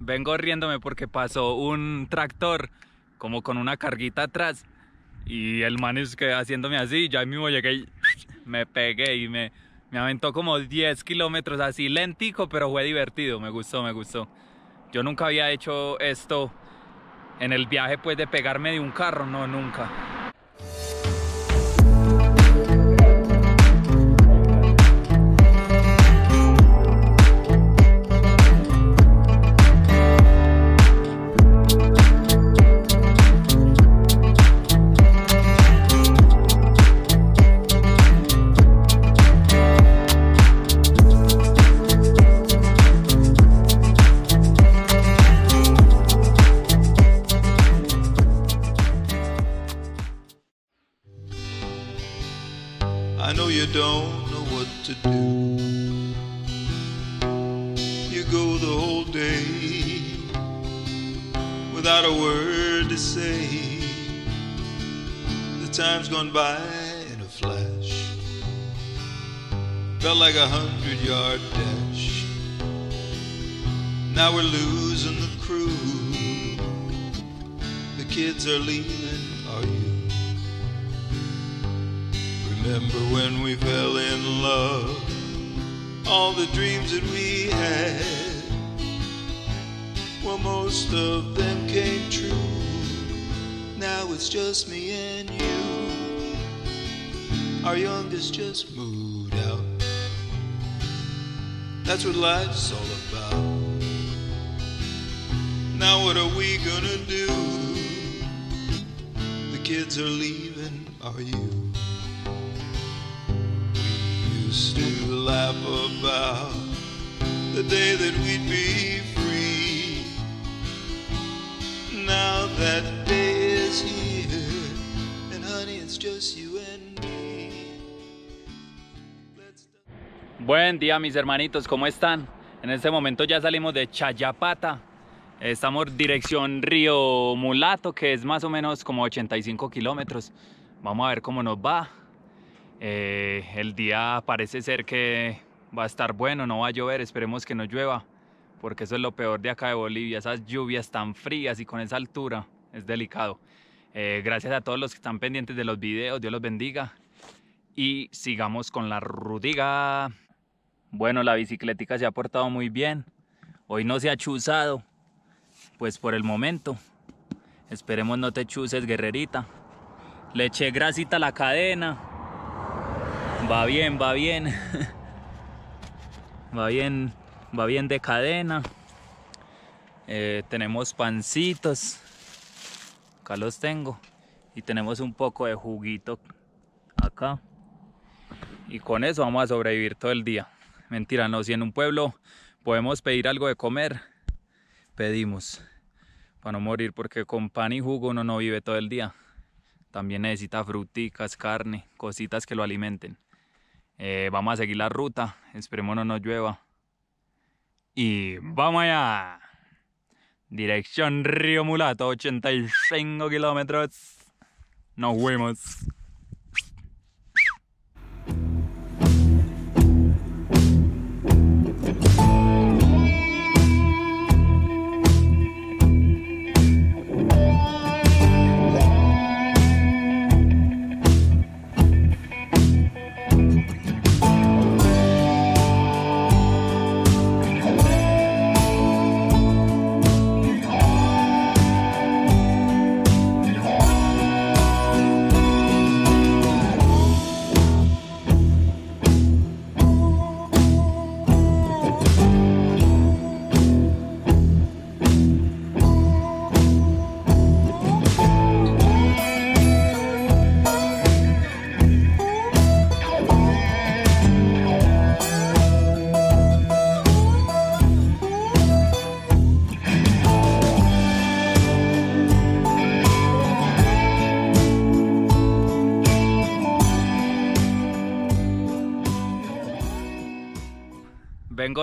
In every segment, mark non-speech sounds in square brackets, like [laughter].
vengo riéndome porque pasó un tractor como con una carguita atrás y el man es que haciéndome así, ya mismo llegué y [sniffs] me pegué y me, me aventó como 10 kilómetros así lentico, pero fue divertido, me gustó, me gustó. Yo nunca había hecho esto en el viaje pues de pegarme de un carro, no, nunca. A word to say. The time's gone by in a flash. Felt like a hundred yard dash. Now we're losing the crew. The kids are leaving, are you? Remember when we fell in love? All the dreams that we had. Well, most of them came true. Now it's just me and you. Our youngest just moved out. That's what life's all about. Now, what are we gonna do? The kids are leaving, are you? We used to laugh about the day that we'd be Buen día mis hermanitos, ¿cómo están? En este momento ya salimos de Chayapata. Estamos dirección Río Mulato, que es más o menos como 85 kilómetros. Vamos a ver cómo nos va. Eh, el día parece ser que va a estar bueno, no va a llover, esperemos que no llueva, porque eso es lo peor de acá de Bolivia, esas lluvias tan frías y con esa altura es delicado. Eh, gracias a todos los que están pendientes de los videos, Dios los bendiga y sigamos con la rudiga. Bueno, la bicicletica se ha portado muy bien, hoy no se ha chuzado, pues por el momento, esperemos no te chuces guerrerita. Le eché grasita a la cadena, Va bien, va bien. [laughs] va bien, va bien de cadena. Eh, tenemos pancitos. Acá los tengo. Y tenemos un poco de juguito acá. Y con eso vamos a sobrevivir todo el día. Mentira, no. Si en un pueblo podemos pedir algo de comer, pedimos. Para no morir, porque con pan y jugo uno no vive todo el día. También necesita fruticas, carne, cositas que lo alimenten. Eh, vamos a seguir la ruta, esperemos no nos llueva. Y vamos allá. Dirección Río Mulato, 85 kilómetros. Nos fuimos.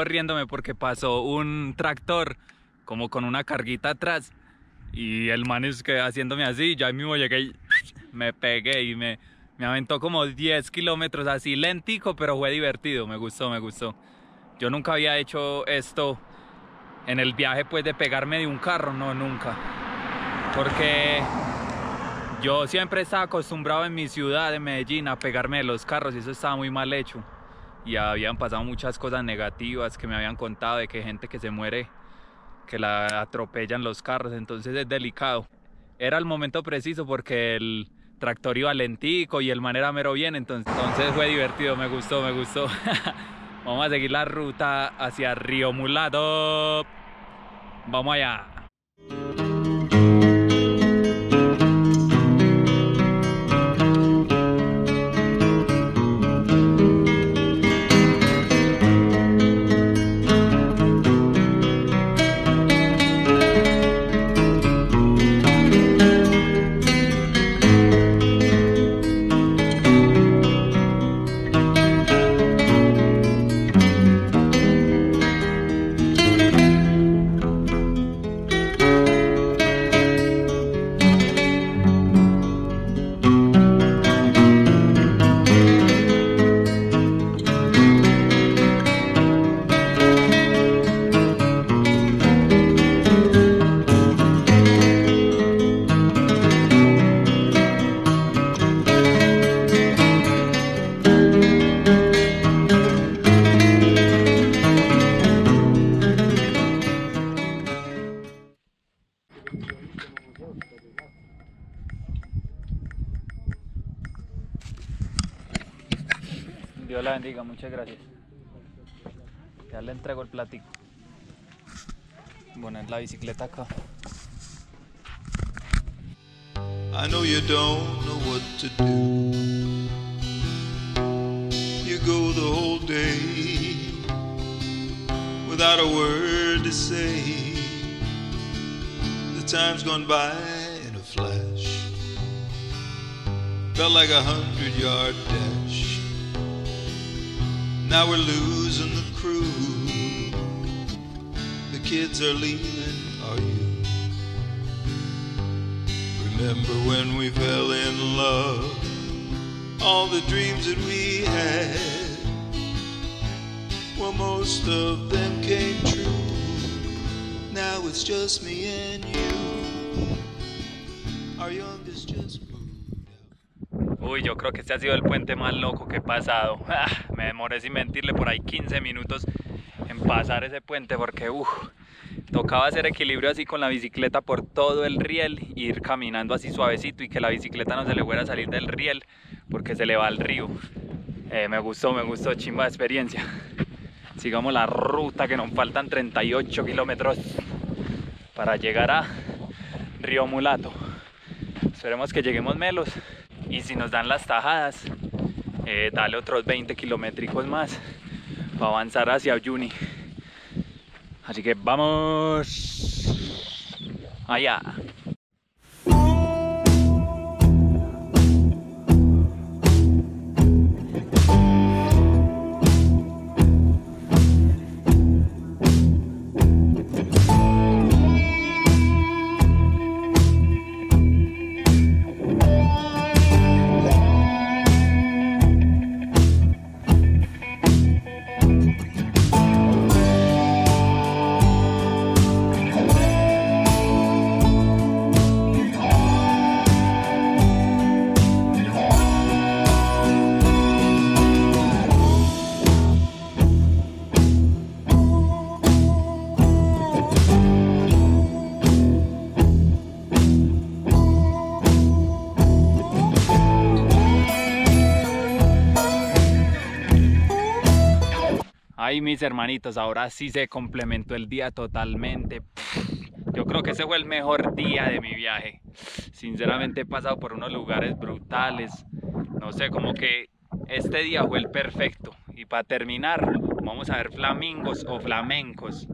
Riéndome porque pasó un tractor como con una carguita atrás y el man es que haciéndome así, ya mismo llegué y [sniffs] me pegué y me, me aventó como 10 kilómetros así lentico, pero fue divertido, me gustó, me gustó. Yo nunca había hecho esto en el viaje pues de pegarme de un carro, no, nunca. Porque yo siempre estaba acostumbrado en mi ciudad de Medellín a pegarme de los carros y eso estaba muy mal hecho. Y habían pasado muchas cosas negativas que me habían contado de que gente que se muere, que la atropellan los carros, entonces es delicado. Era el momento preciso porque el tractor iba lentico y el man era mero bien, entonces, entonces fue divertido, me gustó, me gustó. [laughs] Vamos a seguir la ruta hacia Río Mulato. Vamos allá. Muchas gracias. Ya le entrego el platico. Poner la bicicleta acá. I know you don't know what to do. You go the whole day without a word to say. The time's gone by in a flash. Felt like a hundred yard dash. Now we're losing the crew. The kids are leaving, are you? Remember when we fell in love? All the dreams that we had. Well, most of them came true. Now it's just me and you. Moved out. Uy, yo creo que este ha sido el puente más loco que he pasado. [laughs] Ah, me demoré sin mentirle por ahí 15 minutos en pasar ese puente porque uf, tocaba hacer equilibrio así con la bicicleta por todo el riel ir caminando así suavecito y que la bicicleta no se le fuera a salir del riel porque se le va al río. Eh, me gustó, me gustó, chimba de experiencia. [laughs] Sigamos la ruta que nos faltan 38 kilómetros para llegar a Río Mulato. Esperemos que lleguemos melos y si nos dan las tajadas, eh, dale otros 20 kilométricos más para avanzar hacia Uyuni. Así que vamos allá. Mis hermanitos, ahora sí se complementó el día totalmente. Yo creo que ese fue el mejor día de mi viaje. Sinceramente he pasado por unos lugares brutales. No sé, como que este día fue el perfecto. Y para terminar, vamos a ver flamingos o flamencos.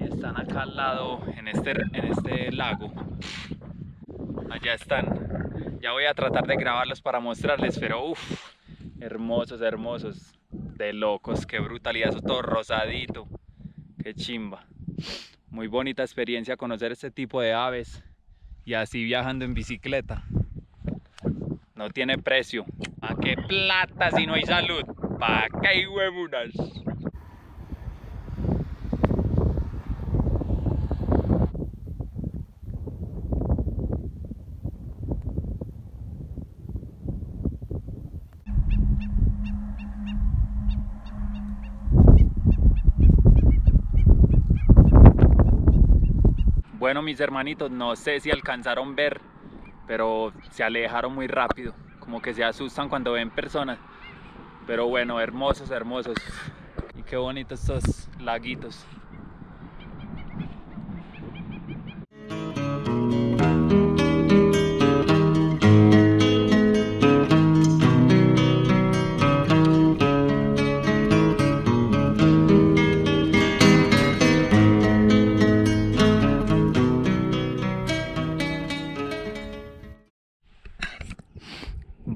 Están acá al lado, en este, en este lago. Allá están. Ya voy a tratar de grabarlos para mostrarles, pero uff, hermosos, hermosos de locos, qué brutalidad, eso todo rosadito, qué chimba. Muy bonita experiencia conocer este tipo de aves y así viajando en bicicleta. No tiene precio. ¿A qué plata si no hay salud? ¿Para qué huevunas? Bueno, mis hermanitos, no sé si alcanzaron ver, pero se alejaron muy rápido, como que se asustan cuando ven personas. Pero bueno, hermosos, hermosos. Y qué bonitos estos laguitos.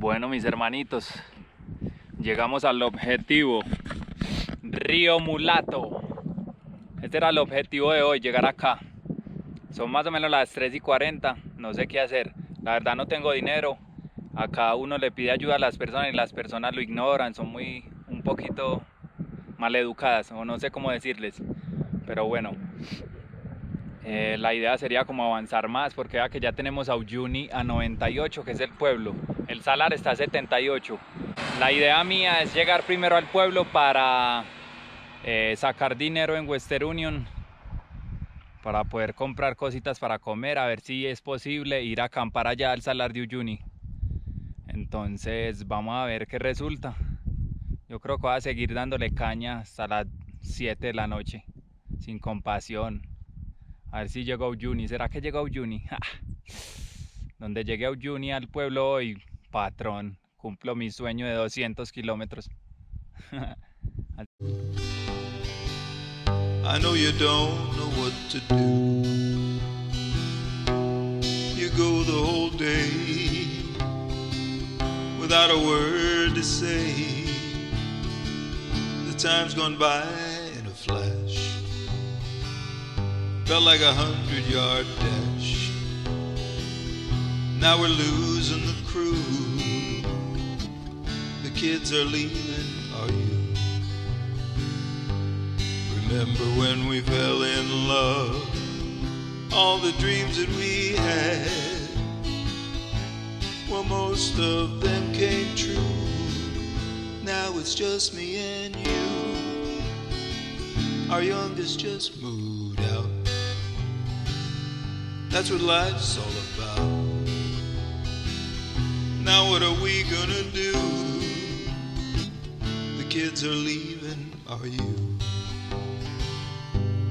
Bueno, mis hermanitos, llegamos al objetivo. Río Mulato. Este era el objetivo de hoy, llegar acá. Son más o menos las 3 y 40, no sé qué hacer. La verdad no tengo dinero. Acá uno le pide ayuda a las personas y las personas lo ignoran, son muy un poquito mal educadas o no sé cómo decirles. Pero bueno, eh, la idea sería como avanzar más porque vea que ya tenemos a Uyuni a 98 que es el pueblo. El Salar está a 78. La idea mía es llegar primero al pueblo para eh, sacar dinero en Western Union para poder comprar cositas para comer, a ver si es posible ir a acampar allá al Salar de Uyuni. Entonces vamos a ver qué resulta. Yo creo que voy a seguir dándole caña hasta las 7 de la noche, sin compasión. A ver si llega Uyuni. ¿Será que llega Uyuni? [laughs] Donde llegue a Uyuni al pueblo hoy, patrón, cumplo mi sueño de 200 kilómetros. [laughs] I know you don't know what to do. You go the whole day without a word to say. The time's gone by Felt like a hundred yard dash. Now we're losing the crew. The kids are leaving, are you? Remember when we fell in love? All the dreams that we had. Well, most of them came true. Now it's just me and you. Our youngest just moved. That's what life's all about. Now, what are we gonna do? The kids are leaving, are you?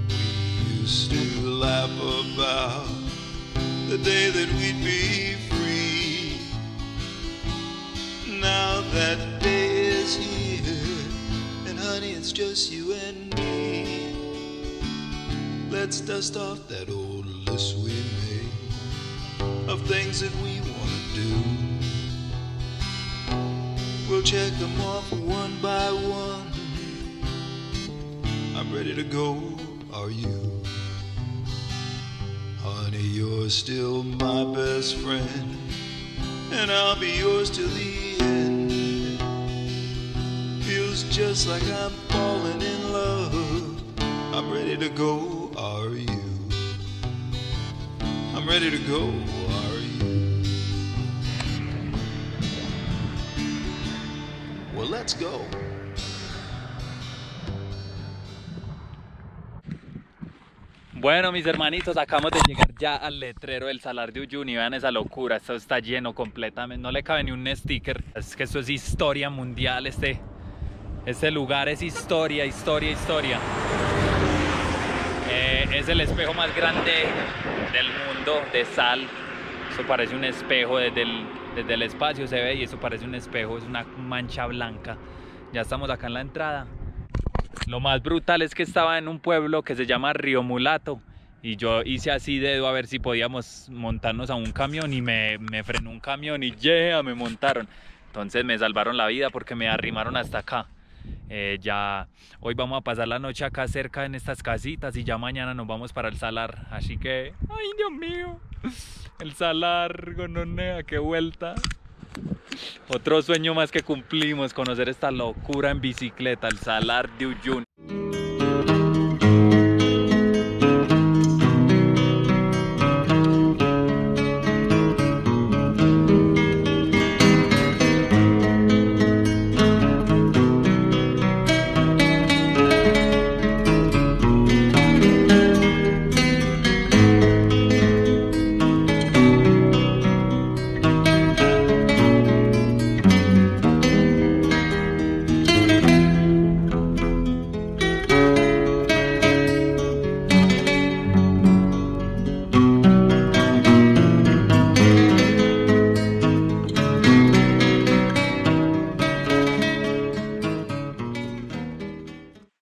We used to laugh about the day that we'd be free. Now that day is here, and honey, it's just you and me. Let's dust off that old list we made of things that we want to do. We'll check them off one by one. I'm ready to go, are you? Honey, you're still my best friend, and I'll be yours till the end. Feels just like I'm falling in love. I'm ready to go, are you? Ready to go, are you? Well, let's go. Bueno, mis hermanitos, acabamos de llegar ya al letrero del Salar de Uyuni. Vean esa locura, esto está lleno completamente. No le cabe ni un sticker. Es que esto es historia mundial. Este, este lugar es historia, historia, historia. Es el espejo más grande del mundo de sal. Eso parece un espejo desde el, desde el espacio, se ve y eso parece un espejo, es una mancha blanca. Ya estamos acá en la entrada. Lo más brutal es que estaba en un pueblo que se llama Río Mulato y yo hice así dedo a ver si podíamos montarnos a un camión y me, me frenó un camión y yeah, me montaron. Entonces me salvaron la vida porque me arrimaron hasta acá. Eh, ya hoy vamos a pasar la noche acá cerca en estas casitas y ya mañana nos vamos para el salar. Así que, ay Dios mío, el salar, gononea, qué vuelta. Otro sueño más que cumplimos, conocer esta locura en bicicleta, el salar de Uyuni.